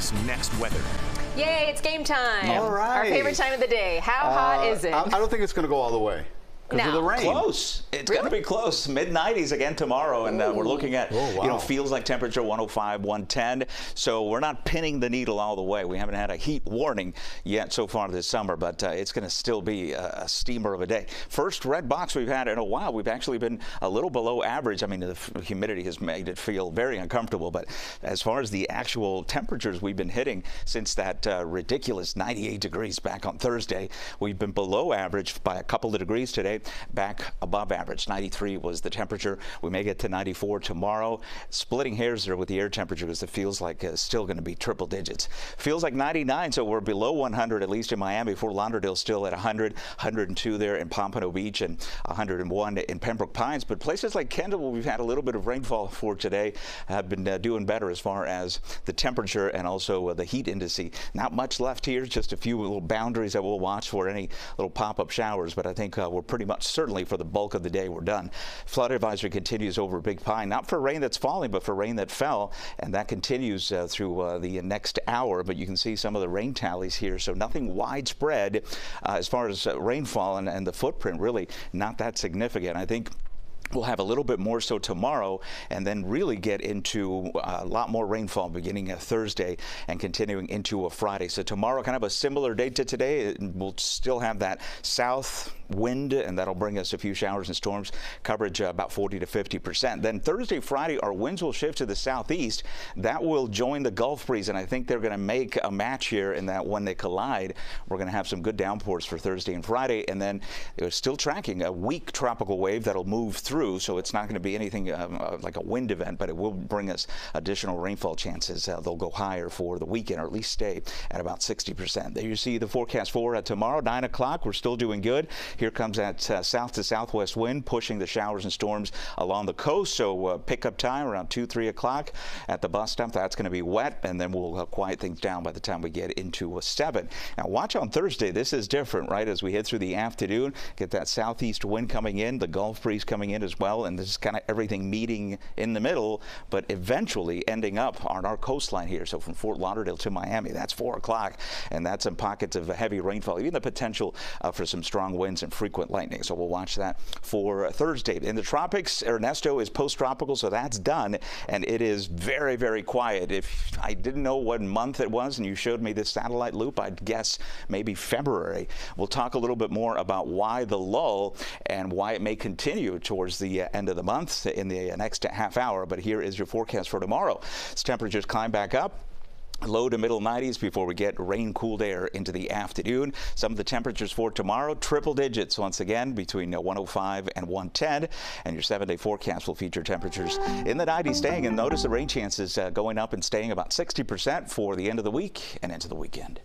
City's next weather. Yay, it's game time. All right. Our favorite time of the day. How hot uh, is it? I, I don't think it's going to go all the way because of the rain. Close. It's going to be close. Mid 90s again tomorrow, and uh, we're looking at Oh, you know feels like temperature 105, 110. So we're not pinning the needle all the way. We haven't had a heat warning yet so far this summer, but uh, it's going to still be a, a steamer of a day. First red box we've had in a while. We've actually been a little below average. I mean, the humidity has made it feel very uncomfortable, but as far as the actual temperatures we've been hitting since that uh, ridiculous 98 degrees back on Thursday, we've been below average by a couple of degrees today, back above average. 93 was the temperature. We may get to 94 tomorrow. Splitting hairs there with the air temperature because it feels like it's still going to be triple digits. Feels like 99, so we're below 100 at least in Miami. Fort Lauderdale still at 100, 102 there in Pompano Beach, and 101 in Pembroke Pines. But places like Kendall, where we've had a little bit of rainfall for today, have been uh, doing better as far as the temperature and also uh, the heat indice. Not much left here, just a few little boundaries that we'll watch for any little pop-up showers. But I think uh, we're pretty much certainly for the bulk of the day we're done. Flood advisory continues over Big Pine, not for rain that's falling, but for rain that fell, and that continues uh, through uh, the next hour. But you can see some of the rain tallies here, so nothing widespread uh, as far as uh, rainfall and, and the footprint really not that significant. I think. We'll have a little bit more so tomorrow and then really get into uh, a lot more rainfall beginning Thursday and continuing into a Friday. So tomorrow kind of a similar day to today. We'll still have that south wind and that'll bring us a few showers and storms coverage uh, about 40 to 50 percent. Then Thursday, Friday, our winds will shift to the southeast. That will join the Gulf breeze and I think they're going to make a match here in that when they collide, we're going to have some good downpours for Thursday and Friday. And then they're still tracking a weak tropical wave that'll move through. So it's not going to be anything um, uh, like a wind event, but it will bring us additional rainfall chances. Uh, they'll go higher for the weekend or at least stay at about 60%. There you see the forecast for uh, tomorrow, 9 o'clock. We're still doing good. Here comes that uh, south to southwest wind pushing the showers and storms along the coast. So uh, pickup time around 2, 3 o'clock at the bus stop. That's going to be wet, and then we'll uh, quiet things down by the time we get into a 7. Now, watch on Thursday. This is different, right? As we head through the afternoon, get that southeast wind coming in, the Gulf breeze coming in as well, and this is kind of everything meeting in the middle, but eventually ending up on our coastline here. So from Fort Lauderdale to Miami, that's 4 o'clock, and that's some pockets of heavy rainfall, even the potential uh, for some strong winds and frequent lightning. So we'll watch that for Thursday. In the tropics, Ernesto is post-tropical, so that's done, and it is very, very quiet. If I didn't know what month it was and you showed me this satellite loop, I'd guess maybe February. We'll talk a little bit more about why the lull and why it may continue towards the uh, end of the month in the next half hour. But here is your forecast for tomorrow. As temperatures climb back up, Low to middle 90s before we get rain cooled air into the afternoon. Some of the temperatures for tomorrow, triple digits once again between uh, 105 and 110. And your seven day forecast will feature temperatures in the 90s staying. And notice the rain chances uh, going up and staying about 60% for the end of the week and into the weekend.